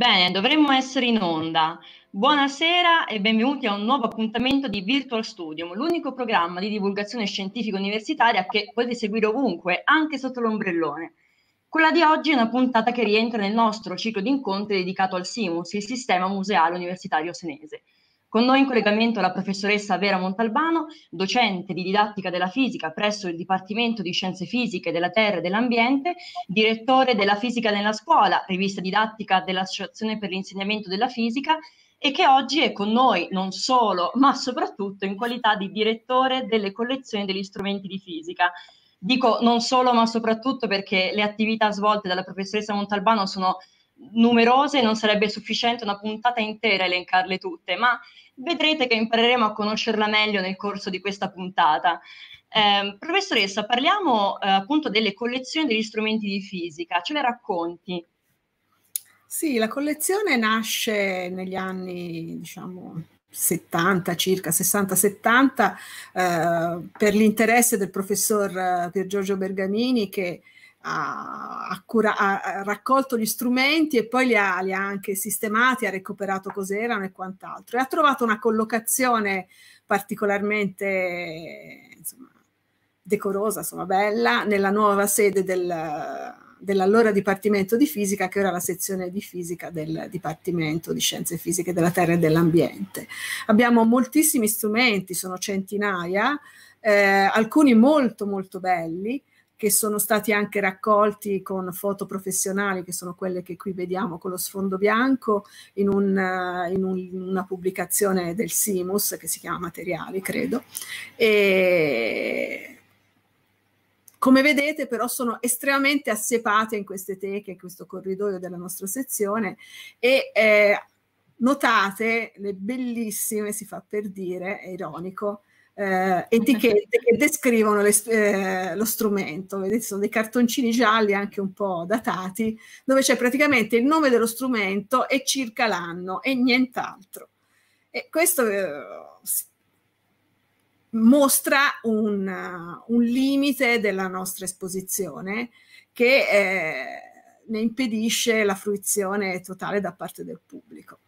Bene, dovremmo essere in onda. Buonasera e benvenuti a un nuovo appuntamento di Virtual Studium, l'unico programma di divulgazione scientifica universitaria che potete seguire ovunque, anche sotto l'ombrellone. Quella di oggi è una puntata che rientra nel nostro ciclo di incontri dedicato al SIMUS, il Sistema Museale Universitario Senese. Con noi in collegamento la professoressa Vera Montalbano, docente di didattica della fisica presso il Dipartimento di Scienze Fisiche della Terra e dell'Ambiente, direttore della Fisica nella Scuola, rivista didattica dell'Associazione per l'insegnamento della fisica, e che oggi è con noi non solo, ma soprattutto in qualità di direttore delle collezioni degli strumenti di fisica. Dico non solo, ma soprattutto perché le attività svolte dalla professoressa Montalbano sono numerose non sarebbe sufficiente una puntata intera elencarle tutte, ma vedrete che impareremo a conoscerla meglio nel corso di questa puntata. Eh, professoressa, parliamo eh, appunto delle collezioni degli strumenti di fisica, ce le racconti? Sì, la collezione nasce negli anni, diciamo, 70 circa 60-70 eh, per l'interesse del professor eh, Pier Giorgio Bergamini che ha, ha, cura, ha, raccolto gli strumenti e poi li ha, li ha anche sistemati, ha recuperato cos'erano e quant'altro. E ha trovato una collocazione particolarmente insomma, decorosa, insomma, bella, nella nuova sede del, dell'allora Dipartimento di Fisica, che era la sezione di fisica del Dipartimento di Scienze Fisiche della Terra e dell'Ambiente. Abbiamo moltissimi strumenti, sono centinaia, eh, alcuni molto molto belli, che sono stati anche raccolti con foto professionali, che sono quelle che qui vediamo con lo sfondo bianco, in, un, in, un, una pubblicazione del Simus, che si chiama Materiali, credo. E come vedete però sono estremamente assiepate in queste teche, in questo corridoio della nostra sezione e eh, notate le bellissime, si fa per dire, è ironico, eh, etichette che descrivono le, eh, lo strumento. Vedete, sono dei cartoncini gialli anche un po' datati, dove c'è praticamente il nome dello strumento e circa l'anno e nient'altro. E questo eh, mostra un, un, limite della nostra esposizione che eh, ne impedisce la fruizione totale da parte del pubblico.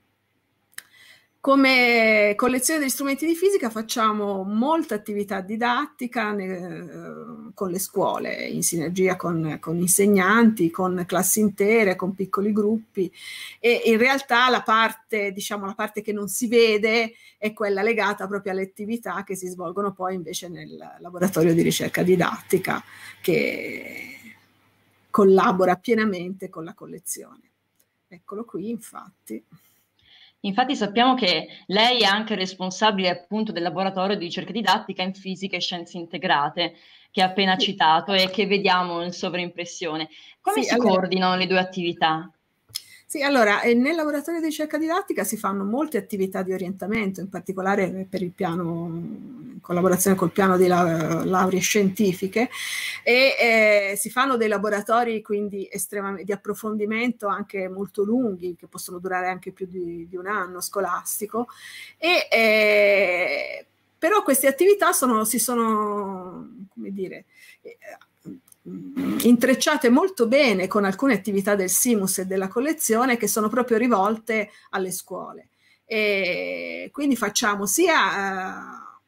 Come collezione degli strumenti di fisica facciamo molta attività didattica eh, con le scuole, in sinergia con, con, insegnanti, con classi intere, con piccoli gruppi e in realtà la parte, diciamo, la parte che non si vede è quella legata proprio alle attività che si svolgono poi invece nel laboratorio di ricerca didattica che collabora pienamente con la collezione. Eccolo qui infatti. Infatti sappiamo che lei è anche responsabile appunto del laboratorio di ricerca didattica in fisica e scienze integrate che ha appena sì. citato e che vediamo in sovraimpressione. Come sì, si allora... coordinano le due attività? Sì, allora, eh, nel laboratorio di ricerca didattica si fanno molte attività di orientamento, in particolare per il piano, in collaborazione col piano di laurea scientifiche, e eh, si fanno dei laboratori quindi di approfondimento anche molto lunghi, che possono durare anche più di, di un anno scolastico, e, eh, però queste attività sono, si sono, come dire, eh, intrecciate molto bene con alcune attività del Simus e della collezione che sono proprio rivolte alle scuole. E quindi facciamo sia eh,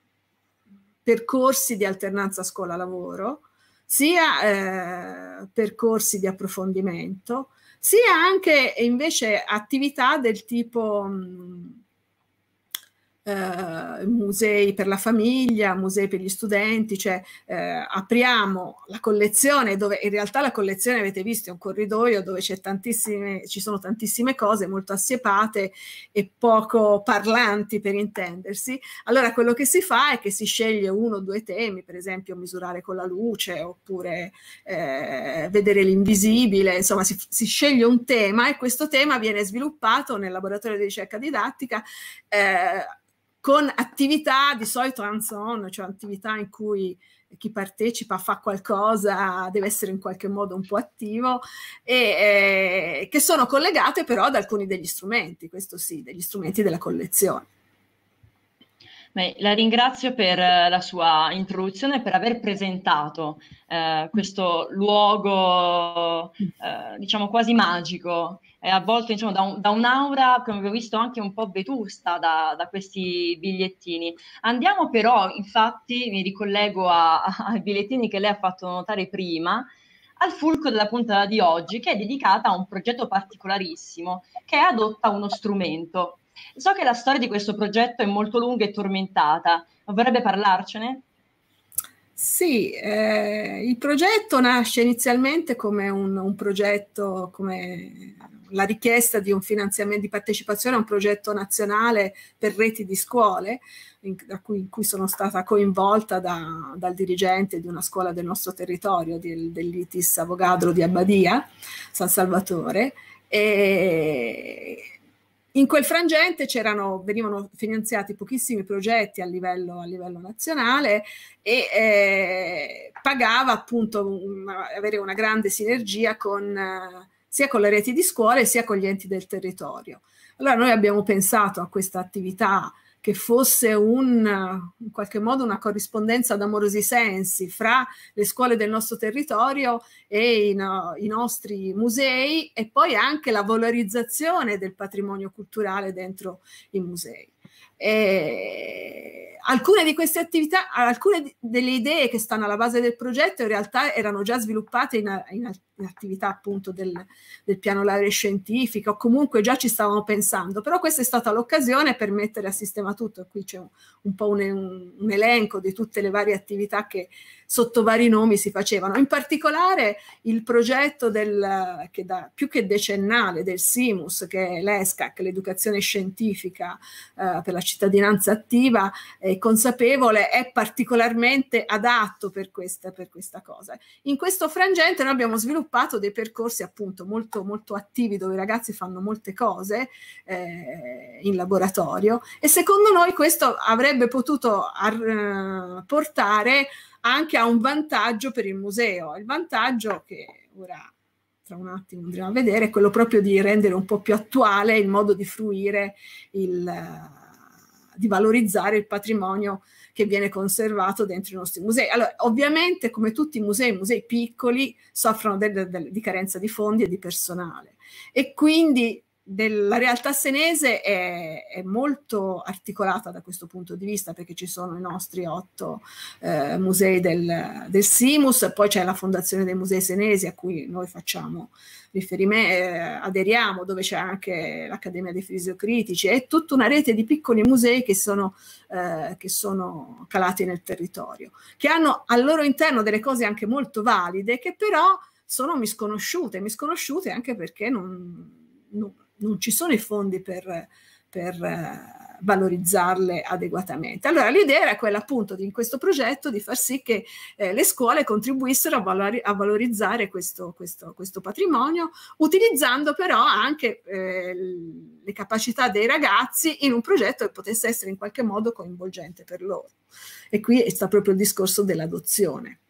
percorsi di alternanza scuola-lavoro, sia eh, percorsi di approfondimento, sia anche invece attività del tipo mh, eh, musei per la famiglia, musei per gli studenti, cioè eh, apriamo la collezione dove in realtà la collezione avete visto è un corridoio dove ci sono tantissime cose molto assiepate e poco parlanti per intendersi. Allora quello che si fa è che si sceglie uno o due temi, per esempio misurare con la luce oppure eh, vedere l'invisibile, insomma si, si, sceglie un tema e questo tema viene sviluppato nel laboratorio di ricerca didattica eh, con attività di solito hands-on, cioè attività in cui chi partecipa fa qualcosa, deve essere in qualche modo un po' attivo, e eh, che sono collegate però ad alcuni degli strumenti, questo sì, degli strumenti della collezione. Beh, la ringrazio per eh, la sua introduzione e per aver presentato eh, questo luogo, eh, diciamo, quasi magico, e a volte diciamo, da, un, da, un'aura, come abbiamo visto, anche un po' vetusta da, da questi bigliettini. Andiamo però, infatti, mi ricollego a, a, ai bigliettini che lei ha fatto notare prima, al fulcro della puntata di oggi, che è dedicata a un progetto particolarissimo, che adotta uno strumento So che la storia di questo progetto è molto lunga e tormentata, ma vorrebbe parlarcene? Sì, eh, il progetto nasce inizialmente come un, un, progetto, come la richiesta di un finanziamento di partecipazione a un progetto nazionale per reti di scuole, in, cui, in cui, sono stata coinvolta da, dal dirigente di una scuola del nostro territorio, del, dell'ITIS Avogadro di Abbadia, San Salvatore. E, in quel frangente venivano finanziati pochissimi progetti a livello, a livello nazionale e eh, pagava appunto una, avere una grande sinergia con, eh, sia con le reti di scuole sia con gli enti del territorio. Allora noi abbiamo pensato a questa attività che fosse un, in qualche modo una corrispondenza d'amorosi sensi fra le scuole del nostro territorio e i, no, i nostri musei e poi anche la valorizzazione del patrimonio culturale dentro i musei. E alcune di queste attività, alcune delle idee che stanno alla base del progetto in realtà erano già sviluppate in, in, in attività appunto del, del piano laurea scientifica o comunque già ci stavamo pensando, però questa è stata l'occasione per mettere a sistema tutto. Qui c'è un, un po' un, un, elenco di tutte le varie attività che sotto vari nomi si facevano. In particolare il progetto del, che da, più che decennale del SIMUS, che è l'ESCAC, l'educazione scientifica eh, per la cittadinanza attiva e consapevole, è particolarmente adatto per questa, per questa cosa. In questo frangente noi abbiamo sviluppato dei percorsi appunto molto, molto attivi dove i ragazzi fanno molte cose eh, in laboratorio e secondo noi questo avrebbe potuto eh, portare anche a un vantaggio per il museo. Il vantaggio che ora tra un attimo andremo a vedere è quello proprio di rendere un po' più attuale il modo di fruire il di valorizzare il patrimonio che viene conservato dentro i nostri musei. Allora, ovviamente, come tutti i musei, musei piccoli soffrono del, del, di carenza di fondi e di personale e quindi della realtà senese è, è, molto articolata da questo punto di vista perché ci sono i nostri otto eh, musei del, del, Simus, poi c'è la Fondazione dei Musei Senesi a cui noi facciamo riferimento, eh, aderiamo, dove c'è anche l'Accademia dei Fisiocritici, è tutta una rete di piccoli musei che sono, eh, che sono calati nel territorio, che hanno al loro interno delle cose anche molto valide che però sono misconosciute, misconosciute anche perché non, non non ci sono i fondi per, per uh, valorizzarle adeguatamente. Allora l'idea era quella appunto di, in questo progetto di far sì che eh, le scuole contribuissero a, valori, a valorizzare questo, questo, questo, patrimonio, utilizzando però anche eh, le capacità dei ragazzi in un progetto che potesse essere in qualche modo coinvolgente per loro. E qui sta proprio il discorso dell'adozione.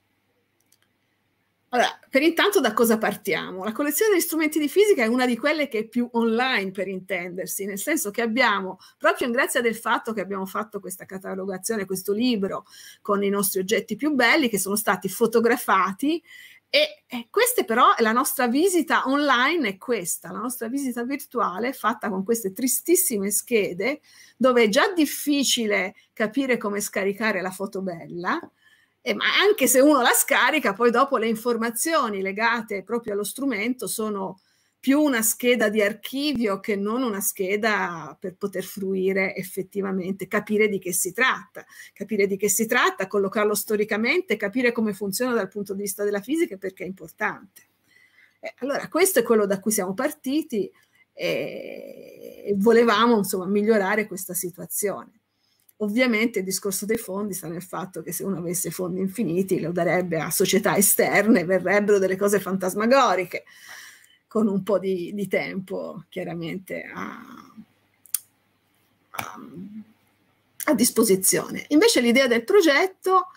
Allora, per intanto da cosa partiamo? La collezione degli strumenti di fisica è una di quelle che è più online per intendersi, nel senso che abbiamo, proprio in grazia del fatto che abbiamo fatto questa catalogazione, questo libro con i nostri oggetti più belli che sono stati fotografati e, e questa però la nostra visita online è questa, la nostra visita virtuale fatta con queste tristissime schede dove è già difficile capire come scaricare la foto bella, eh, ma anche se uno la scarica, poi dopo le informazioni legate proprio allo strumento sono più una scheda di archivio che non una scheda per poter fruire effettivamente, capire di che si tratta, capire di che si tratta, collocarlo storicamente, capire come funziona dal punto di vista della fisica perché è importante. Eh, allora, questo è quello da cui siamo partiti e volevamo insomma migliorare questa situazione. Ovviamente il discorso dei fondi sta nel fatto che se uno avesse fondi infiniti lo darebbe a società esterne, verrebbero delle cose fantasmagoriche, con un po' di, di tempo chiaramente a, a, a, disposizione. Invece l'idea del progetto,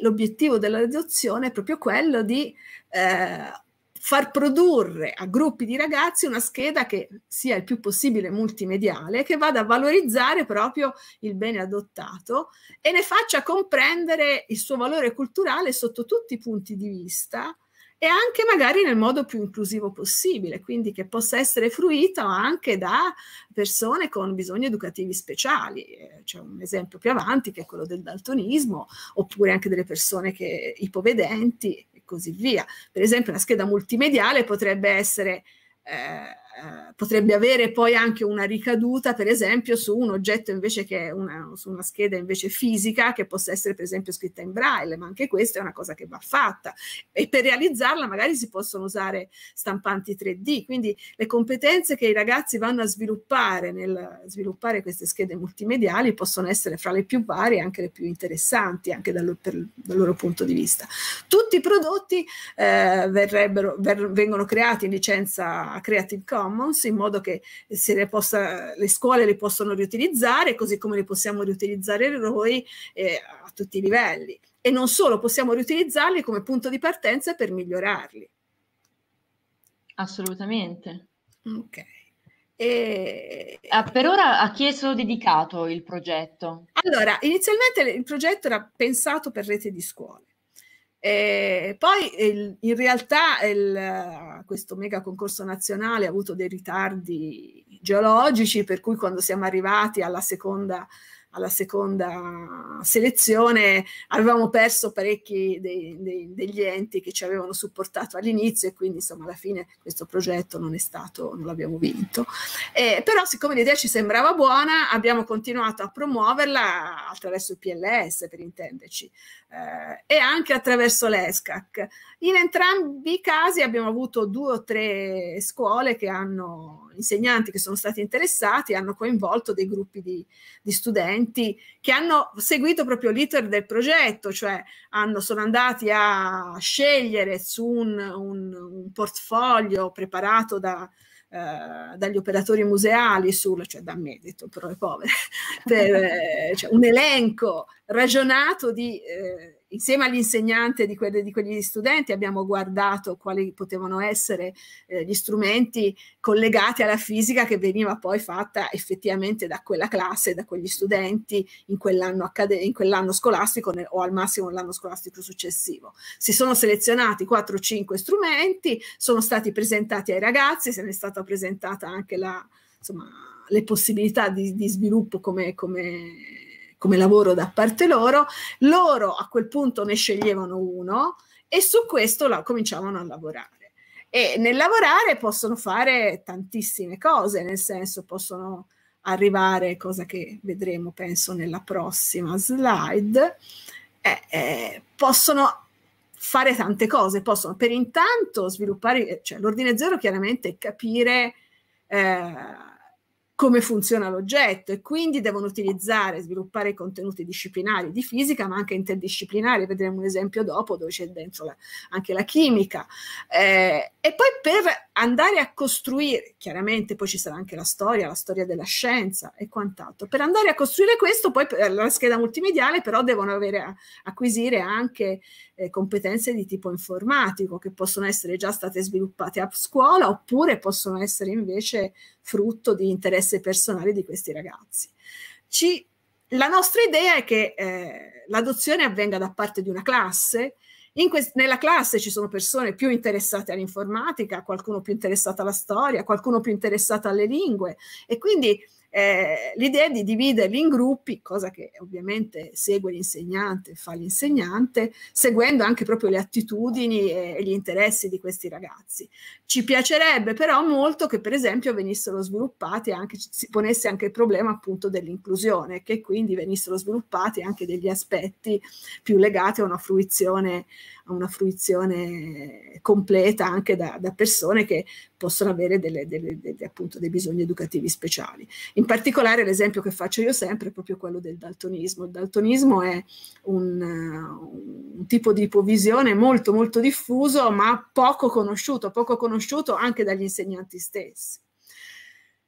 l'obiettivo dell'adozione è proprio quello di eh, far produrre a gruppi di ragazzi una scheda che sia il più possibile multimediale, che vada a valorizzare proprio il bene adottato e ne faccia comprendere il suo valore culturale sotto tutti i punti di vista e anche magari nel modo più inclusivo possibile, quindi che possa essere fruita anche da persone con bisogni educativi speciali. Eh, c'è un esempio più avanti che è quello del daltonismo, oppure anche delle persone che, ipovedenti così via. Per esempio una scheda multimediale potrebbe essere... Eh, potrebbe avere poi anche una ricaduta, per esempio, su un oggetto invece che una, su una scheda invece fisica che possa essere per esempio scritta in braille, ma anche questa è una cosa che va fatta. E per realizzarla magari si possono usare stampanti 3D, quindi le competenze che i ragazzi vanno a sviluppare nel sviluppare queste schede multimediali possono essere fra le più varie e anche le più interessanti, anche dal, per, dal loro punto di vista. Tutti i prodotti eh, verrebbero, ver, vengono creati in licenza Creative Commons Commons in modo che le, possa, le, scuole le possono riutilizzare, così come le possiamo riutilizzare noi eh, a tutti i livelli. E non solo, possiamo riutilizzarli come punto di partenza per migliorarli. Assolutamente. Ok. E... Ah, per ora a chi è stato dedicato il progetto? Allora, inizialmente il progetto era pensato per rete di scuole. Eh, poi il, in realtà il, questo mega concorso nazionale ha avuto dei ritardi geologici, per cui quando siamo arrivati alla seconda alla seconda selezione avevamo perso parecchi dei, dei, degli enti che ci avevano supportato all'inizio e quindi insomma alla fine questo progetto non è stato, non l'abbiamo vinto. Eh, però siccome l'idea ci sembrava buona abbiamo continuato a promuoverla attraverso il PLS per intenderci eh, e anche attraverso l'ESCAC. In entrambi i casi abbiamo avuto due o tre scuole che hanno insegnanti che sono stati interessati, hanno coinvolto dei gruppi di, di studenti che hanno seguito proprio l'iter del progetto, cioè hanno, sono andati a scegliere su un, un, un portfolio preparato da, Uh, dagli operatori museali sul, cioè da me, detto però le povere, per eh, cioè un elenco ragionato di eh, insieme all'insegnante di, di, quegli studenti abbiamo guardato quali potevano essere eh, gli strumenti collegati alla fisica che veniva poi fatta effettivamente da quella classe, da quegli studenti in quell'anno, quell'anno scolastico ne- o al massimo l'anno scolastico successivo. Si sono selezionati 4-5 strumenti, sono stati presentati ai ragazzi, se ne è stata presentata anche la, insomma, le possibilità di, di sviluppo come, come come lavoro da parte loro, loro a quel punto ne sceglievano uno e su questo la, cominciavano a lavorare. E nel lavorare possono fare tantissime cose, nel senso possono arrivare, cosa che vedremo penso nella prossima slide, eh, eh, possono fare tante cose, possono per intanto sviluppare, cioè l'ordine zero chiaramente capire eh, come funziona l'oggetto e quindi devono utilizzare, sviluppare contenuti disciplinari di fisica, ma anche interdisciplinari. Vedremo un esempio dopo dove c'è dentro la, anche la chimica. Eh, e poi per andare a costruire, chiaramente poi ci sarà anche la storia, la storia della scienza e quant'altro. Per andare a costruire questo, poi la scheda multimediale, però devono avere, acquisire anche eh, competenze di tipo informatico che possono essere già state sviluppate a scuola oppure possono essere invece frutto di interesse personale di questi ragazzi. Ci, la nostra idea è che eh, l'adozione avvenga da parte di una classe. Nella classe ci sono persone più interessate all'informatica, qualcuno più interessato alla storia, qualcuno più interessato alle lingue. E quindi eh, l'idea di dividerli in gruppi, cosa che ovviamente segue l'insegnante, fa l'insegnante, seguendo anche proprio le attitudini e gli interessi di questi ragazzi. Ci piacerebbe però molto che per esempio venissero sviluppati anche, si ponesse anche il problema appunto dell'inclusione, che quindi venissero sviluppati anche degli aspetti più legati a una fruizione a una fruizione completa anche da, da persone che possono avere delle, delle, delle, appunto, dei bisogni educativi speciali. In particolare l'esempio che faccio io sempre è proprio quello del daltonismo. Il daltonismo è un, un tipo di ipovisione molto molto diffuso ma poco conosciuto, poco conosciuto anche dagli insegnanti stessi.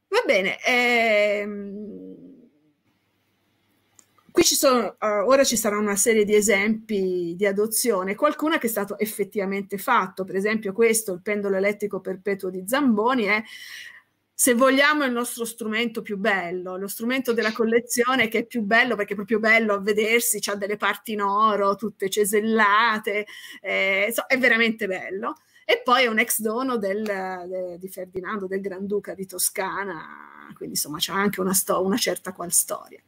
Va bene, ehm, qui ci sono, uh, ora ci sarà una serie di esempi di adozione, qualcuna che è stato effettivamente fatto, per esempio questo, il pendolo elettrico perpetuo di Zamboni, è se vogliamo il nostro strumento più bello, lo strumento della collezione che è più bello perché è proprio bello a vedersi, ha delle parti in oro, tutte cesellate, eh, so, è veramente bello. E poi è un ex dono del, de, di Ferdinando, del Granduca di Toscana, quindi insomma c'è anche una, una certa qual storia.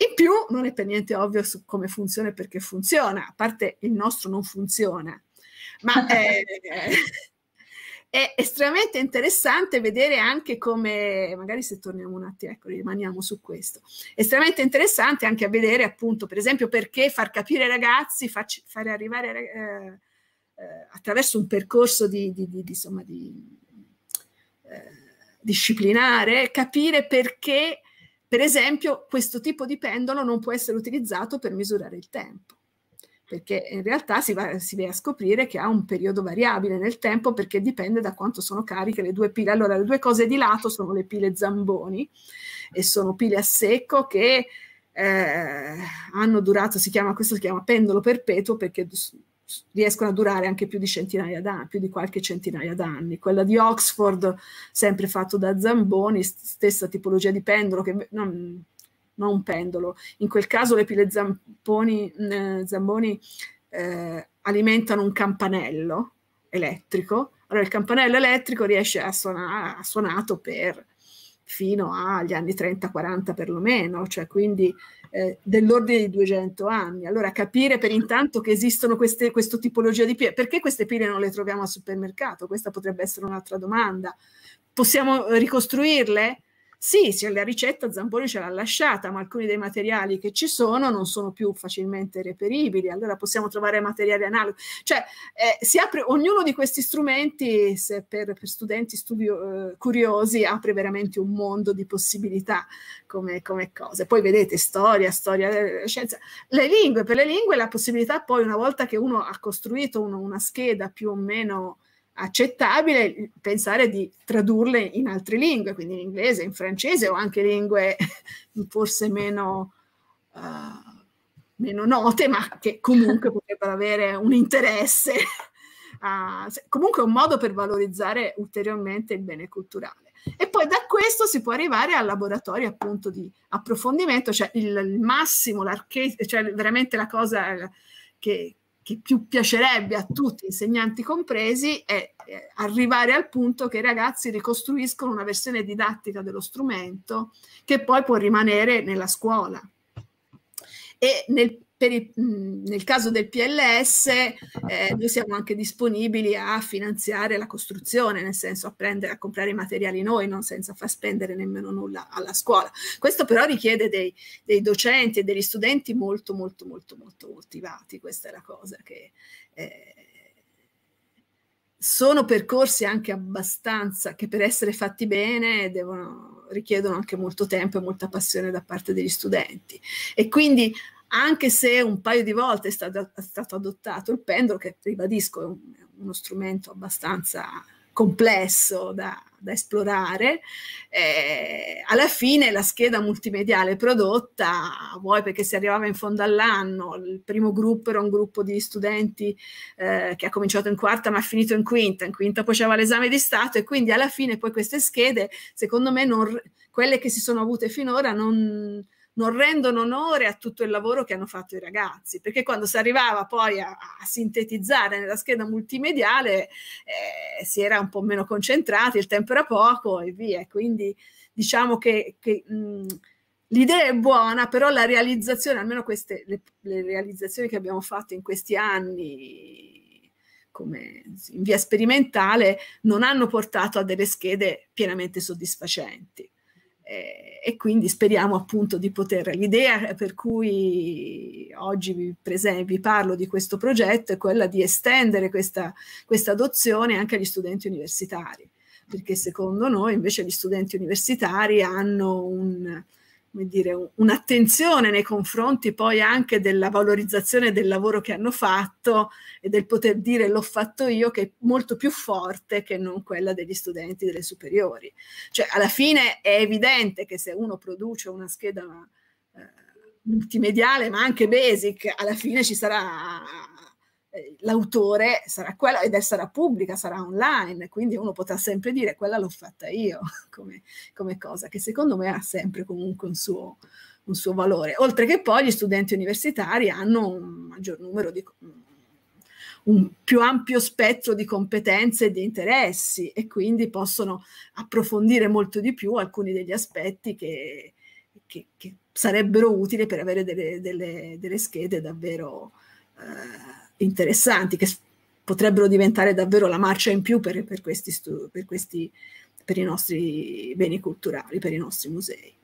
In più non è per niente ovvio su come funziona e perché funziona, a parte il nostro non funziona, ma è, è estremamente interessante vedere anche come, magari se torniamo un attimo, ecco, rimaniamo su questo, estremamente interessante anche a vedere appunto, per esempio, perché far capire ai ragazzi, farci, fare arrivare eh, eh, attraverso un percorso di, di, di, insomma, di eh, disciplinare, capire perché, per esempio, questo tipo di pendolo non può essere utilizzato per misurare il tempo perché in realtà si va, si va, a scoprire che ha un periodo variabile nel tempo perché dipende da quanto sono cariche le due pile. Allora, le due cose di lato sono le pile Zamboni e sono pile a secco che eh, hanno durato, si chiama, questo si chiama pendolo perpetuo perché riescono a durare anche più di centinaia d'anni, più di qualche centinaia d'anni. Quella di Oxford, sempre fatto da Zamboni, stessa tipologia di pendolo che non, non un pendolo. In quel caso le pile zamponi, eh, zamboni eh, alimentano un campanello elettrico. Allora il campanello elettrico riesce a suonare, ha suonato per fino agli anni 30-40 perlomeno, cioè quindi eh, dell'ordine di 200 anni. Allora capire per intanto che esistono queste, questa tipologia di pile, perché queste pile non le troviamo al supermercato? Questa potrebbe essere un'altra domanda. Possiamo ricostruirle? Sì, la ricetta Zamponi ce l'ha lasciata, ma alcuni dei materiali che ci sono non sono più facilmente reperibili, allora possiamo trovare materiali analoghi. Cioè, eh, si apre, ognuno di questi strumenti, se per, per studenti studio, eh, curiosi, apre veramente un mondo di possibilità come, come cose. Poi vedete storia, storia della scienza. Le lingue, per le lingue la possibilità poi, una volta che uno ha costruito uno, una scheda più o meno accettabile pensare di tradurle in altre lingue, quindi in inglese, in francese o anche lingue forse meno, uh, meno note, ma che comunque potrebbero avere un interesse. Uh, comunque un modo per valorizzare ulteriormente il bene culturale. E poi da questo si può arrivare al laboratorio appunto di approfondimento, cioè il, il massimo, cioè veramente la cosa che, che più piacerebbe a tutti, insegnanti compresi, è arrivare al punto che i ragazzi ricostruiscono una versione didattica dello strumento che poi può rimanere nella scuola. E nel i, nel caso del PLS eh, noi siamo anche disponibili a finanziare la costruzione, nel senso a prendere, a comprare i materiali noi, non senza far spendere nemmeno nulla alla scuola. Questo però richiede dei, dei docenti e degli studenti molto, molto, molto, molto motivati. Questa è la cosa che... Eh, sono percorsi anche abbastanza che per essere fatti bene devono, richiedono anche molto tempo e molta passione da parte degli studenti. E quindi anche se un paio di volte è stato, è stato adottato il pendolo, che ribadisco è, un, è uno strumento abbastanza complesso da, da esplorare, eh, alla fine la scheda multimediale prodotta, vuoi perché si arrivava in fondo all'anno, il primo gruppo era un gruppo di studenti eh, che ha cominciato in quarta ma ha finito in quinta, in quinta poi c'era l'esame di Stato e quindi alla fine poi queste schede, secondo me, non, quelle che si sono avute finora non non rendono onore a tutto il lavoro che hanno fatto i ragazzi, perché quando si arrivava poi a, a sintetizzare nella scheda multimediale eh, si era un po' meno concentrati, il tempo era poco e via. Quindi diciamo che, che l'idea è buona, però la realizzazione, almeno queste le, le realizzazioni che abbiamo fatto in questi anni come in via sperimentale non hanno portato a delle schede pienamente soddisfacenti eh, e quindi speriamo appunto di poter. L'idea per cui oggi vi, presen- vi parlo di questo progetto è quella di estendere questa, questa adozione anche agli studenti universitari, perché secondo noi invece gli studenti universitari hanno un, dire, un'attenzione nei confronti poi anche della valorizzazione del lavoro che hanno fatto e del poter dire l'ho fatto io che è molto più forte che non quella degli studenti delle superiori. Cioè alla fine è evidente che se uno produce una scheda eh, multimediale, ma anche basic, alla fine ci sarà l'autore sarà quella ed è sarà pubblica, sarà online, quindi uno potrà sempre dire quella l'ho fatta io come, come cosa, che secondo me ha sempre comunque un suo, un suo, valore. Oltre che poi gli studenti universitari hanno un maggior numero di un più ampio spettro di competenze e di interessi e quindi possono approfondire molto di più alcuni degli aspetti che, che, che sarebbero utili per avere delle, delle, delle schede davvero eh, interessanti, che potrebbero diventare davvero la marcia in più per, per, questi, per, questi, per i nostri beni culturali, per i nostri musei.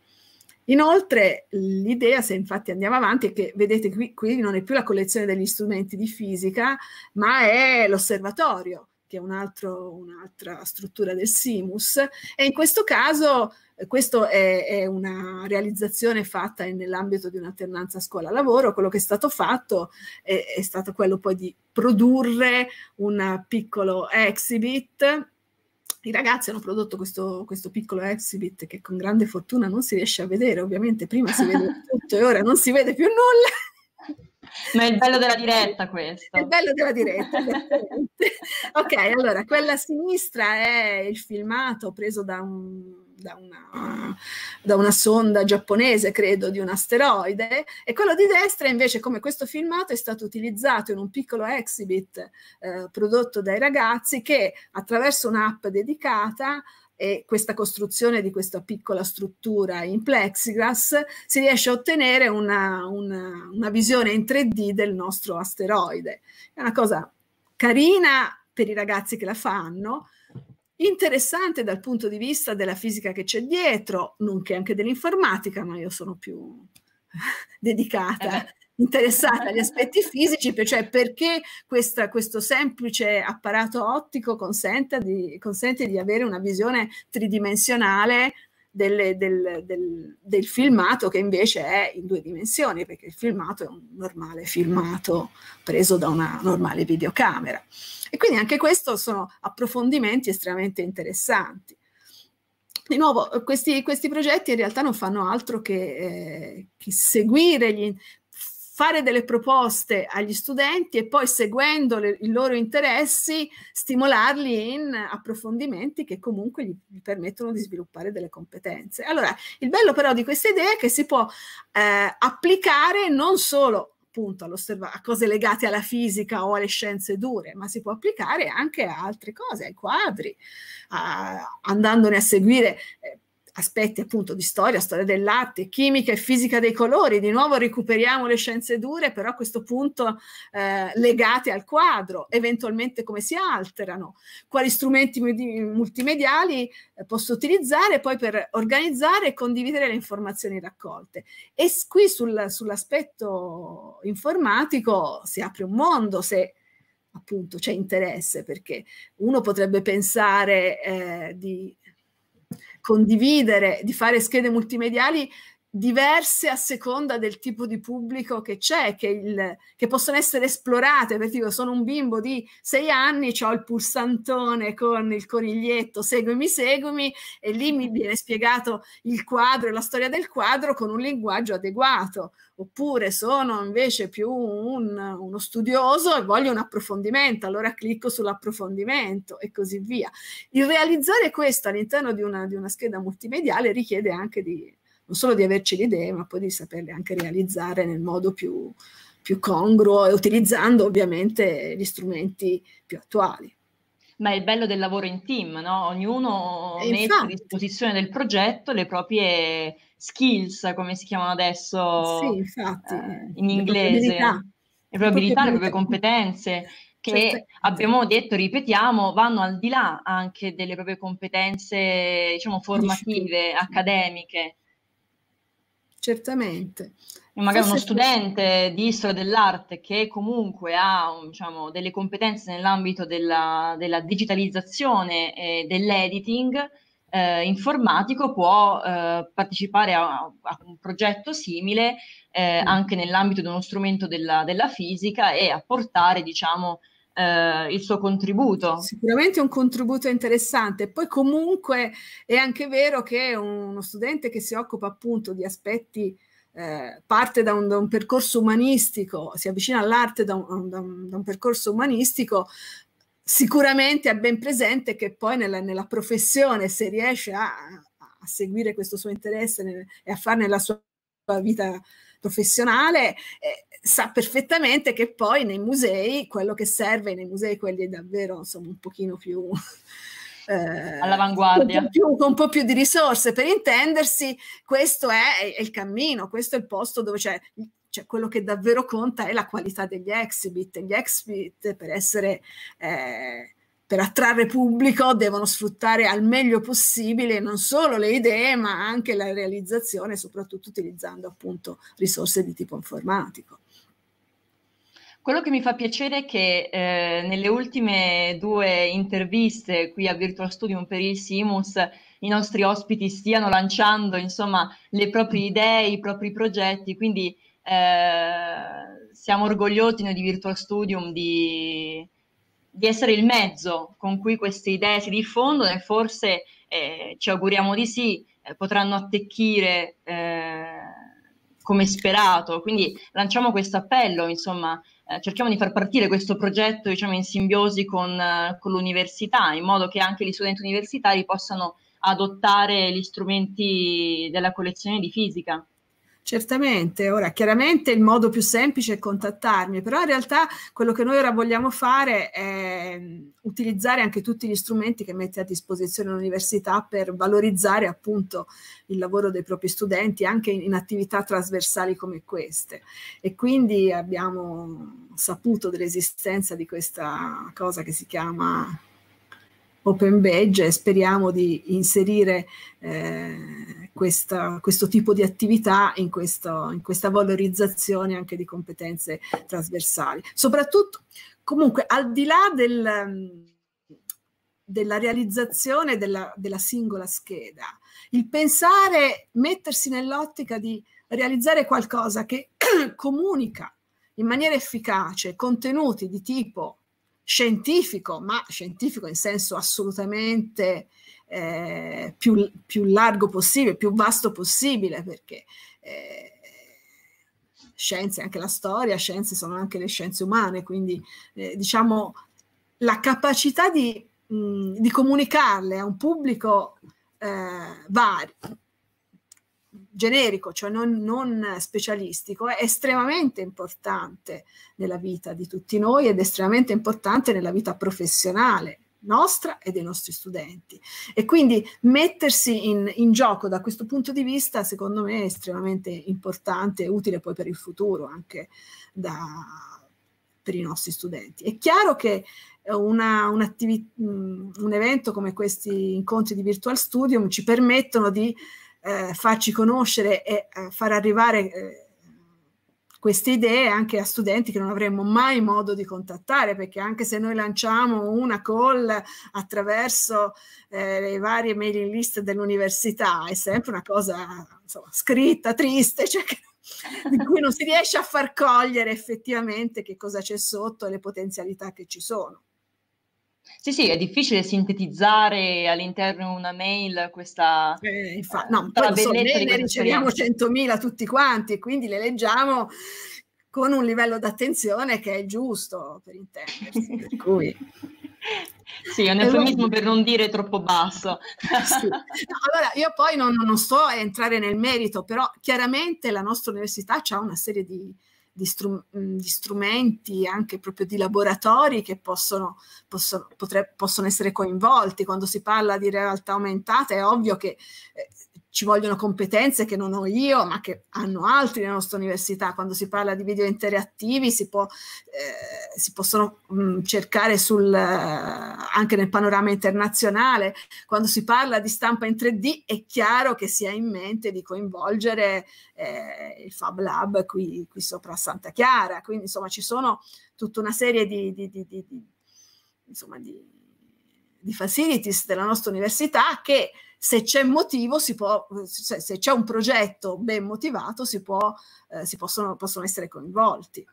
Inoltre l'idea, se infatti andiamo avanti, è che vedete qui, qui non è più la collezione degli strumenti di fisica, ma è l'osservatorio, che è un'altra struttura del SIMUS, e in questo caso questo è, è, una realizzazione fatta nell'ambito di un'alternanza scuola-lavoro. Quello che è stato fatto è, è stato quello poi di produrre un piccolo exhibit i ragazzi hanno prodotto questo, questo, piccolo exhibit che con grande fortuna non si riesce a vedere, ovviamente prima si vede tutto e ora non si vede più nulla. Ma è il bello della diretta questo. È il bello della diretta, ok, allora, quella a sinistra è il filmato preso da un da una, da una, sonda giapponese, credo, di un asteroide, e quello di destra invece, come questo filmato, è stato utilizzato in un piccolo exhibit eh, prodotto dai ragazzi che attraverso un'app dedicata e questa costruzione di questa piccola struttura in plexiglass si riesce a ottenere una, una, una visione in 3D del nostro asteroide. È una cosa carina per i ragazzi che la fanno, interessante dal punto di vista della fisica che c'è dietro, nonché anche dell'informatica, ma io sono più dedicata, eh interessata agli aspetti fisici, cioè perché questa, questo semplice apparato ottico consente di, consente di avere una visione tridimensionale delle, del, del, del, filmato che invece è in due dimensioni, perché il filmato è un normale filmato preso da una normale videocamera. E quindi anche questo sono approfondimenti estremamente interessanti. Di nuovo, questi, questi progetti in realtà non fanno altro che, eh, che seguire gli, fare delle proposte agli studenti e poi seguendo le, i loro interessi stimolarli in approfondimenti che comunque gli, permettono di sviluppare delle competenze. Allora, il bello però di questa idea è che si può eh, applicare non solo appunto a cose legate alla fisica o alle scienze dure, ma si può applicare anche a altre cose, ai quadri, a, andandone a seguire eh, aspetti appunto di storia, storia dell'arte, chimica e fisica dei colori. Di nuovo recuperiamo le scienze dure, però a questo punto eh, legate al quadro, eventualmente come si alterano, quali strumenti multimediali eh, posso utilizzare poi per organizzare e condividere le informazioni raccolte. E qui sul, sull'aspetto informatico si apre un mondo se appunto c'è interesse, perché uno potrebbe pensare eh, di condividere, di fare schede multimediali diverse a seconda del tipo di pubblico che c'è, che, il, che possono essere esplorate. Per dire, sono un bimbo di sei anni, ho il pulsantone con il coniglietto, seguimi, seguimi, e lì mi viene spiegato il quadro e la storia del quadro con un linguaggio adeguato. Oppure sono invece più un, uno studioso e voglio un approfondimento, allora clicco sull'approfondimento e così via. Il realizzare questo all'interno di una, di una scheda multimediale richiede anche di non solo di averci le idee, ma poi di saperle anche realizzare nel modo più, più congruo e utilizzando ovviamente gli strumenti più attuali. Ma è il bello del lavoro in team, no? Ognuno e mette infatti. a disposizione del progetto le proprie skills, come si chiamano adesso sì, infatti, eh, in inglese, le proprie abilità, le proprie competenze che certo. abbiamo detto, ripetiamo, vanno al di là anche delle proprie competenze, diciamo, formative, accademiche certamente. magari Forse uno studente di storia dell'arte che comunque ha diciamo, delle competenze nell'ambito della, della digitalizzazione e dell'editing eh, informatico può eh, partecipare a, a, un progetto simile eh, anche nell'ambito di uno strumento della, della fisica e apportare diciamo, eh, il suo contributo. Sicuramente un contributo interessante. Poi comunque è anche vero che uno studente che si occupa appunto di aspetti eh, parte da un, da un, percorso umanistico, si avvicina all'arte da un, da un, da un percorso umanistico, sicuramente ha ben presente che poi nella, nella professione, se riesce a, a, seguire questo suo interesse e a farne la sua vita professionale, eh, sa perfettamente che poi nei musei, quello che serve nei musei, quelli davvero insomma un pochino più eh, all'avanguardia. Più, con un po' più di risorse. Per intendersi, questo è, è il cammino, questo è il posto dove c'è cioè quello che davvero conta è la qualità degli exhibit. Gli exhibit per essere eh, per attrarre pubblico devono sfruttare al meglio possibile non solo le idee, ma anche la realizzazione, soprattutto utilizzando appunto risorse di tipo informatico. Quello che mi fa piacere è che eh, nelle ultime due interviste qui a Virtual Studium per il Simus i nostri ospiti stiano lanciando insomma le proprie idee, i propri progetti, quindi eh, siamo orgogliosi noi di Virtual Studium di, di, essere il mezzo con cui queste idee si diffondono e forse eh, ci auguriamo di sì, eh, potranno attecchire eh, come sperato. Quindi lanciamo questo appello, insomma, eh, cerchiamo di far partire questo progetto diciamo, in simbiosi con, eh, con, l'università, in modo che anche gli studenti universitari possano adottare gli strumenti della collezione di fisica. Certamente, ora chiaramente il modo più semplice è contattarmi, però in realtà quello che noi ora vogliamo fare è mm, utilizzare anche tutti gli strumenti che mette a disposizione l'università per valorizzare appunto il lavoro dei propri studenti anche in, in attività trasversali come queste. E quindi abbiamo saputo dell'esistenza di questa cosa che si chiama Open Badge e speriamo di inserire eh, questa, questo tipo di attività in, questo, in questa valorizzazione anche di competenze trasversali. Soprattutto, comunque, al di là del, della realizzazione della, della singola scheda, il pensare, mettersi nell'ottica di realizzare qualcosa che comunica in maniera efficace contenuti di tipo scientifico, ma scientifico in senso assolutamente eh, più, più, largo possibile, più vasto possibile, perché eh, scienze, anche la storia, scienze sono anche le scienze umane, quindi eh, diciamo la capacità di, mh, di, comunicarle a un pubblico eh, vario, generico, cioè non, non, specialistico, è estremamente importante nella vita di tutti noi ed estremamente importante nella vita professionale nostra e dei nostri studenti. E quindi mettersi in, in gioco da questo punto di vista, secondo me, è estremamente importante e utile poi per il futuro, anche da, per i nostri studenti. È chiaro che una, un, un evento come questi incontri di Virtual Studium ci permettono di eh, farci conoscere e eh, far arrivare eh, queste idee anche a studenti che non avremmo mai modo di contattare, perché anche se noi lanciamo una call attraverso eh, le varie mailing list dell'università, è sempre una cosa insomma, scritta, triste, cioè che, di cui non si riesce a far cogliere effettivamente che cosa c'è sotto e le potenzialità che ci sono. Sì, sì, è difficile sintetizzare all'interno di una mail questa eh, infatti, no, poi so, ne, ne riceviamo 100.000 tutti quanti e quindi le leggiamo con un livello d'attenzione che è giusto per intendersi, per cui... Sì, è un eufemismo per non dire troppo basso. Sì. No, allora, io poi non, non, sto a entrare nel merito, però chiaramente la nostra università ha una serie di, di, strum- mm, di, strumenti, anche proprio di laboratori che possono, possono, possono, essere coinvolti. Quando si parla di realtà aumentata è ovvio che eh, ci vogliono competenze che non ho io, ma che hanno altri nella nostra università. Quando si parla di video interattivi si, può, eh, si possono mh, mm, cercare sul, eh, anche nel panorama internazionale. Quando si parla di stampa in 3D è chiaro che si ha in mente di coinvolgere eh, il Fab Lab qui, qui, sopra a Santa Chiara. Quindi insomma ci sono tutta una serie di, di, di, di insomma, di facilities della nostra università che se c'è motivo, si può, se, se c'è un progetto ben motivato, si, può, eh, si possono, possono essere coinvolti.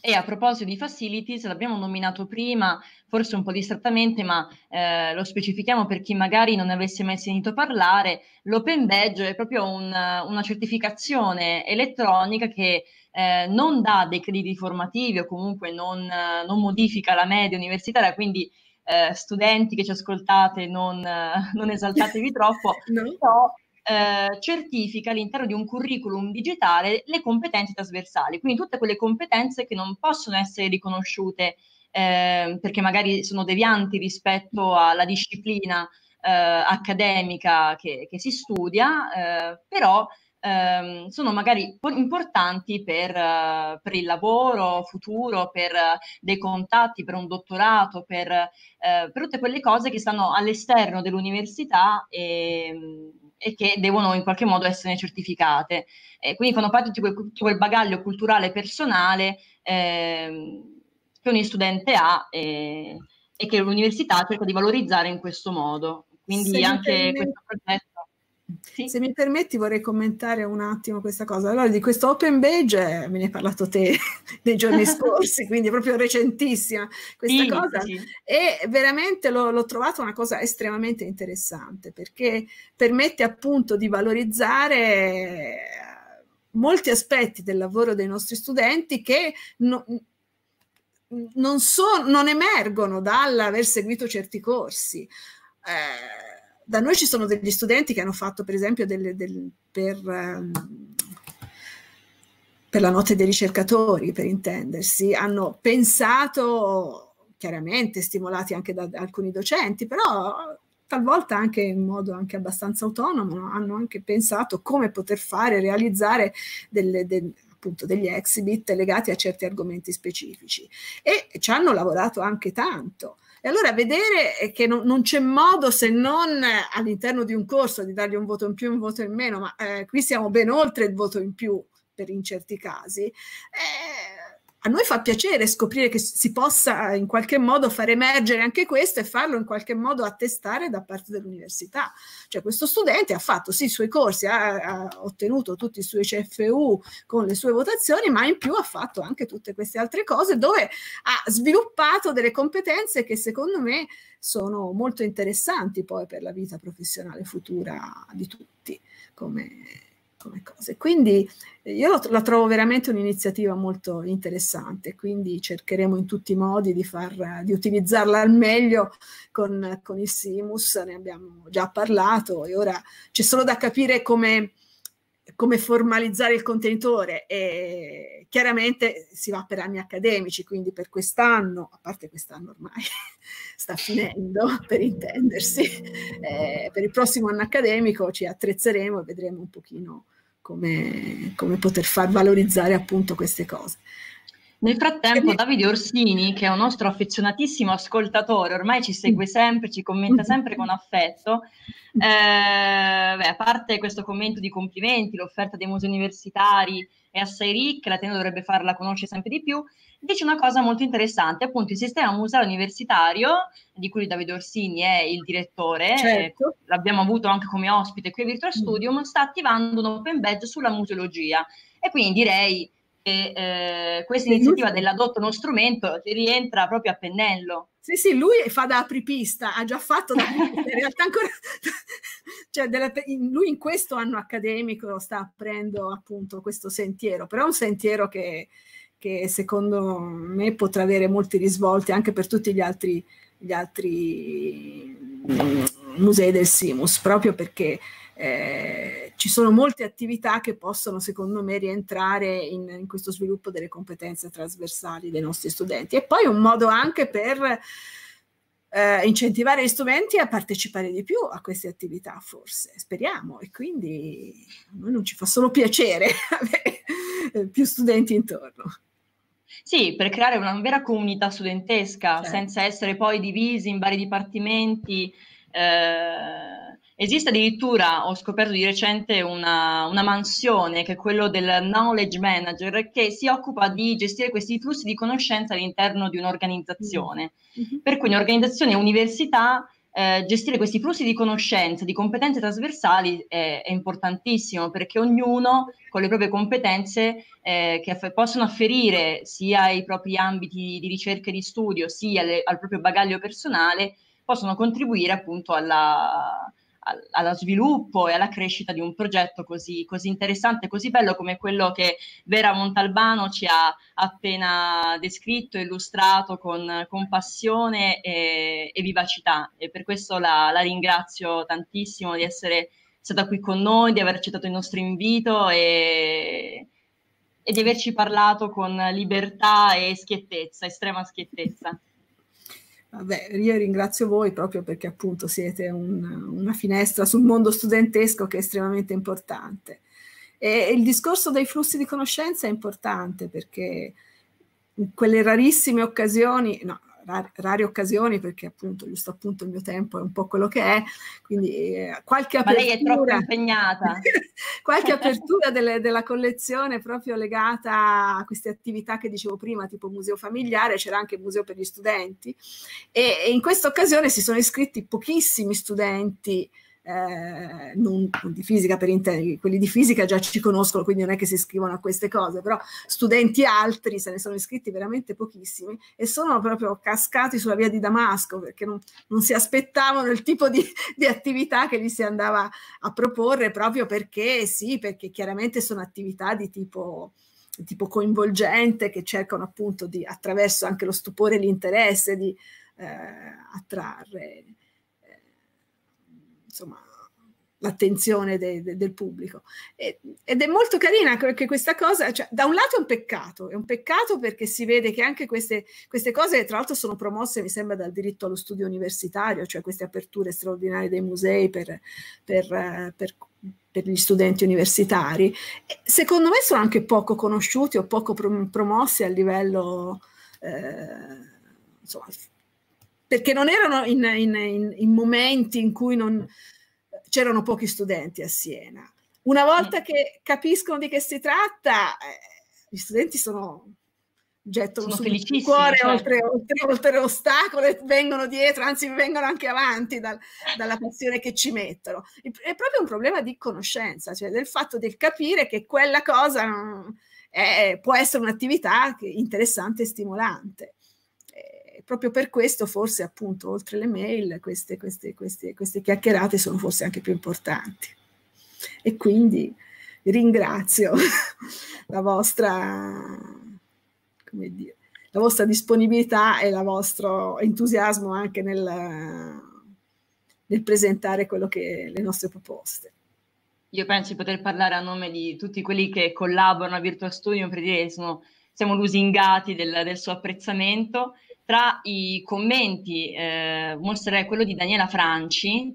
E a proposito di facilities, l'abbiamo nominato prima, forse un po' distrattamente, ma eh, lo specifichiamo per chi magari non avesse mai sentito parlare. L'Open Badge è proprio un, una certificazione elettronica che eh, non dà dei crediti formativi o comunque non, non modifica la media universitaria, quindi eh, studenti che ci ascoltate non, non esaltatevi troppo, no. però eh, certifica all'interno di un curriculum digitale le competenze trasversali, quindi tutte quelle competenze che non possono essere riconosciute eh, perché magari sono devianti rispetto alla disciplina eh, accademica che, che, si studia, eh, però ehm, sono magari importanti per, uh, per, il lavoro futuro, per uh, dei contatti, per un dottorato, per, uh, per, tutte quelle cose che stanno all'esterno dell'università e, e che devono in qualche modo essere certificate. E quindi fanno parte di quel, tutto quel bagaglio culturale personale eh, che ogni studente ha e, e, che l'università cerca di valorizzare in questo modo. Quindi anche questo progetto sì. Se mi permetti vorrei commentare un attimo questa cosa. Allora, di questo open badge eh, me ne hai parlato te nei giorni scorsi, quindi è proprio recentissima questa sì, cosa. Sì. E veramente l'ho, l'ho trovato una cosa estremamente interessante perché permette appunto di valorizzare eh, molti aspetti del lavoro dei nostri studenti che no, non, so, non emergono dall'aver seguito certi corsi. Eh, da noi ci sono degli studenti che hanno fatto per esempio delle, del, per, um, per, la notte dei ricercatori, per intendersi, hanno pensato, chiaramente stimolati anche da, alcuni docenti, però talvolta anche in modo anche abbastanza autonomo, hanno anche pensato come poter fare, realizzare delle, delle, appunto degli exhibit legati a certi argomenti specifici e ci hanno lavorato anche tanto. E allora vedere che non, non, c'è modo se non all'interno di un corso di dargli un voto in più, un voto in meno, ma eh, qui siamo ben oltre il voto in più per in certi casi. Eh, a noi fa piacere scoprire che si possa in qualche modo far emergere anche questo e farlo in qualche modo attestare da parte dell'università. Cioè questo studente ha fatto sì i suoi corsi, ha, ha, ottenuto tutti i suoi CFU con le sue votazioni, ma in più ha fatto anche tutte queste altre cose dove ha sviluppato delle competenze che secondo me sono molto interessanti poi per la vita professionale futura di tutti. Come, come cose. Quindi eh, io la trovo veramente un'iniziativa molto interessante, quindi cercheremo in tutti i modi di, far, di utilizzarla al meglio con, con il Simus, ne abbiamo già parlato e ora c'è solo da capire come come formalizzare il contenitore e chiaramente si va per anni accademici, quindi per quest'anno, a parte quest'anno ormai sta finendo per intendersi, eh, per il prossimo anno accademico ci attrezzeremo e vedremo un pochino come, come poter far valorizzare appunto queste cose. Nel frattempo Davide Orsini, che è un nostro affezionatissimo ascoltatore, ormai ci segue sempre, ci commenta sempre con affetto, eh, beh, a parte questo commento di complimenti, l'offerta dei musei universitari è assai ricca, l'Ateneo dovrebbe farla conoscere sempre di più, dice una cosa molto interessante, appunto il sistema museo universitario, di cui Davide Orsini è il direttore, certo. eh, l'abbiamo avuto anche come ospite qui a Virtual mm. Studium, sta attivando un open badge sulla museologia e quindi direi che eh, questa iniziativa dell'adotto uno strumento rientra proprio a pennello. Sì, sì, lui fa da apripista, ha già fatto da in realtà ancora, cioè della, lui in questo anno accademico sta aprendo appunto questo sentiero, però è un sentiero che, che secondo me potrà avere molti risvolti anche per tutti gli altri, gli altri mm, musei del Simus, proprio perché eh, ci sono molte attività che possono, secondo me, rientrare in, in, questo sviluppo delle competenze trasversali dei nostri studenti. E poi un modo anche per eh, incentivare gli studenti a partecipare di più a queste attività, forse, speriamo. E quindi a noi non ci fa solo piacere avere più studenti intorno. Sì, per creare una vera comunità studentesca, certo. senza essere poi divisi in vari dipartimenti. Eh, Esiste addirittura, ho scoperto di recente, una, una, mansione che è quello del knowledge manager che si occupa di gestire questi flussi di conoscenza all'interno di un'organizzazione. Mm-hmm. Per cui un'organizzazione università eh, gestire questi flussi di conoscenza, di competenze trasversali è, è, importantissimo perché ognuno con le proprie competenze eh, che aff- possono afferire sia ai propri ambiti di ricerca e di studio, sia alle, al proprio bagaglio personale, possono contribuire appunto alla, allo sviluppo e alla crescita di un progetto così, così interessante, così bello come quello che Vera Montalbano ci ha appena descritto, illustrato con, con passione e, e, vivacità. E per questo la, la, ringrazio tantissimo di essere stata qui con noi, di aver accettato il nostro invito e, e di averci parlato con libertà e schiettezza, estrema schiettezza. Vabbè, io ringrazio voi proprio perché appunto siete un, una finestra sul mondo studentesco che è estremamente importante. E, il discorso dei flussi di conoscenza è importante perché in quelle rarissime occasioni, no, rare occasioni perché appunto giusto appunto il mio tempo è un po' quello che è, quindi eh, qualche apertura... Ma lei è troppo impegnata. qualche apertura delle, della collezione proprio legata a queste attività che dicevo prima, tipo museo familiare, c'era anche il museo per gli studenti e, e in questa occasione si sono iscritti pochissimi studenti eh, non, di fisica per intendere, quelli di fisica già ci conoscono, quindi non è che si iscrivono a queste cose, però studenti altri se ne sono iscritti veramente pochissimi e sono proprio cascati sulla via di Damasco perché non, non si aspettavano il tipo di, di, attività che gli si andava a proporre proprio perché sì, perché chiaramente sono attività di tipo tipo coinvolgente che cercano appunto di attraverso anche lo stupore e l'interesse di eh, attrarre insomma, l'attenzione de, de, del pubblico. E, ed è molto carina perché questa cosa, cioè, da un lato è un peccato, è un peccato perché si vede che anche queste, queste cose, tra l'altro, sono promosse, mi sembra, dal diritto allo studio universitario, cioè queste aperture straordinarie dei musei per, per, per, per gli studenti universitari. Secondo me sono anche poco conosciuti o poco promossi a livello... Eh, insomma, perché non erano in, in, in, momenti in cui non, c'erano pochi studenti a Siena. Una volta che capiscono di che si tratta, eh, gli studenti sono gettano sono il cuore certo. oltre, oltre, oltre ostacoli, vengono dietro, anzi vengono anche avanti dal, dalla passione che ci mettono. È proprio un problema di conoscenza, cioè del fatto di capire che quella cosa è, può essere un'attività interessante e stimolante proprio per questo forse appunto oltre le mail queste, queste, queste, queste chiacchierate sono forse anche più importanti. E quindi ringrazio la vostra, come dire, la vostra disponibilità e il vostro entusiasmo anche nel, nel presentare che le nostre proposte. Io penso di poter parlare a nome di tutti quelli che collaborano a Virtual Studio per dire che sono, siamo lusingati del, del suo apprezzamento tra i commenti eh, mostrerei quello di Daniela Franci,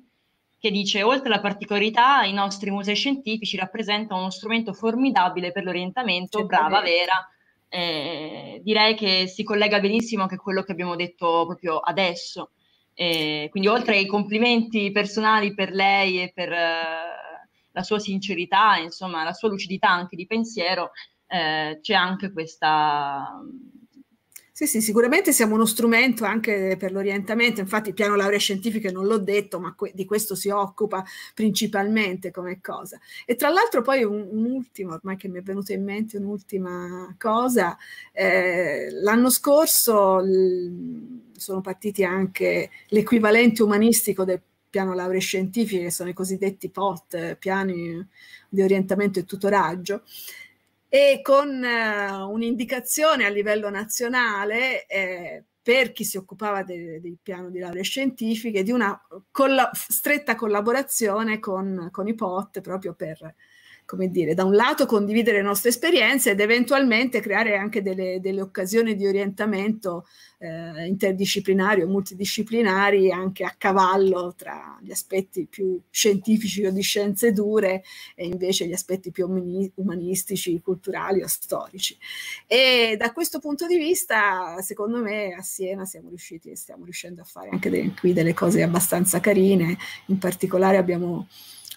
che dice oltre alla particolarità i nostri musei scientifici rappresentano uno strumento formidabile per l'orientamento, brava, vera. Eh, direi che si collega benissimo anche a quello che abbiamo detto proprio adesso. Eh, quindi oltre ai complimenti personali per lei e per eh, la sua sincerità, insomma la sua lucidità anche di pensiero, eh, c'è anche questa sì, sì, sicuramente siamo uno strumento anche per l'orientamento, infatti il piano laurea scientifica non l'ho detto, ma que- di questo si occupa principalmente come cosa. E tra l'altro poi un, un ultimo, ormai che mi è venuta in mente un'ultima cosa, eh, l'anno scorso sono partiti anche l'equivalente umanistico del piano laurea scientifiche, che sono i cosiddetti POT, piani di orientamento e tutoraggio, e con eh, un'indicazione a livello nazionale eh, per chi si occupava de- del piano di laurea scientifiche di una colla- stretta collaborazione con, con i POT proprio per come dire, da un lato condividere le nostre esperienze ed eventualmente creare anche delle, delle occasioni di orientamento eh, interdisciplinari o multidisciplinari anche a cavallo tra gli aspetti più scientifici o di scienze dure e invece gli aspetti più umanistici, culturali o storici. E da questo punto di vista, secondo me, a Siena siamo riusciti e stiamo riuscendo a fare anche de- qui delle cose abbastanza carine, in particolare abbiamo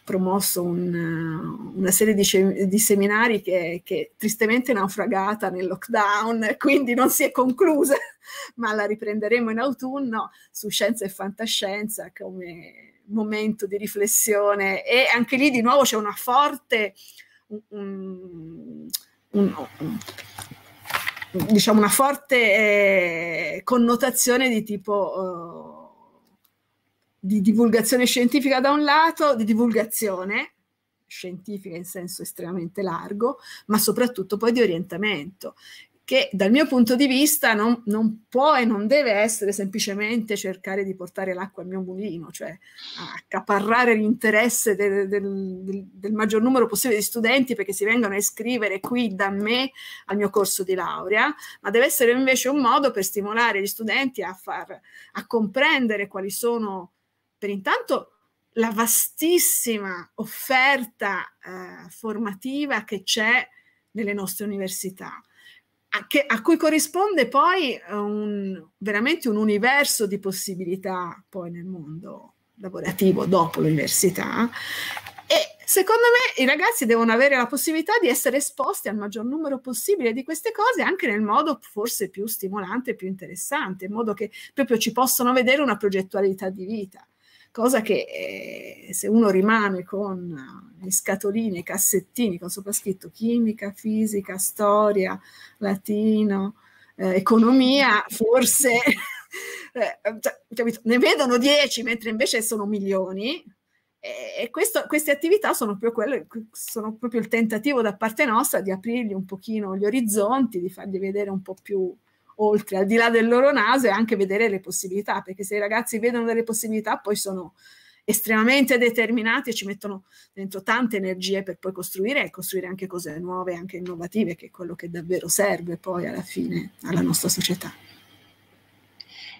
promosso un, una serie di, di seminari che, che tristemente è naufragata nel lockdown, quindi non si è conclusa, ma la riprenderemo in autunno su scienza e fantascienza come momento di riflessione. E anche lì di nuovo c'è una forte un, un, diciamo una forte eh, connotazione di tipo uh, di divulgazione scientifica da un lato, di divulgazione scientifica in senso estremamente largo, ma soprattutto poi di orientamento che dal mio punto di vista non, non, può e non deve essere semplicemente cercare di portare l'acqua al mio mulino, cioè accaparrare l'interesse del, del, del, maggior numero possibile di studenti perché si vengano a iscrivere qui da me al mio corso di laurea, ma deve essere invece un modo per stimolare gli studenti a, far, a comprendere quali sono, per intanto, la vastissima offerta eh, formativa che c'è nelle nostre università a, che, a cui corrisponde poi un, veramente un universo di possibilità poi nel mondo lavorativo dopo l'università. E secondo me i ragazzi devono avere la possibilità di essere esposti al maggior numero possibile di queste cose anche nel modo forse più stimolante più interessante, in modo che proprio ci possano vedere una progettualità di vita cosa che eh, se uno rimane con le scatoline, i cassettini con sopra scritto chimica, fisica, storia, latino, eh, economia, forse eh, cioè, ne vedono dieci mentre invece sono milioni. E questo, queste attività sono proprio, quelle, sono proprio il tentativo da parte nostra di aprirgli un pochino gli orizzonti, di fargli vedere un po' più oltre, al di là del loro naso e anche vedere le possibilità, perché se i ragazzi vedono delle possibilità poi sono estremamente determinati e ci mettono dentro tante energie per poi costruire e costruire anche cose nuove, anche innovative, che è quello che davvero serve poi alla fine alla nostra società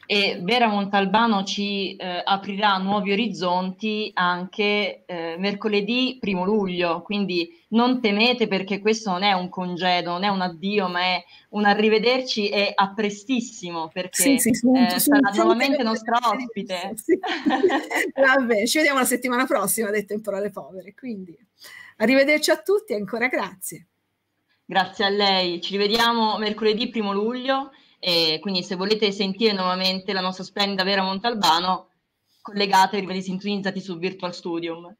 e Vera Montalbano ci eh, aprirà nuovi orizzonti anche eh, mercoledì primo luglio, quindi non temete perché questo non è un congedo, non è un addio, ma è un arrivederci e a prestissimo perché sì, sì, su, eh, su, sarà nuovamente nostra ospite. Sì. Va bene, ci vediamo la settimana prossima, detto in parole povere, quindi arrivederci a tutti e ancora grazie. Grazie a lei, ci rivediamo mercoledì primo luglio e quindi se volete sentire nuovamente la nostra splendida Vera Montalbano, collegatevi, sintonizzati su Virtual Studium.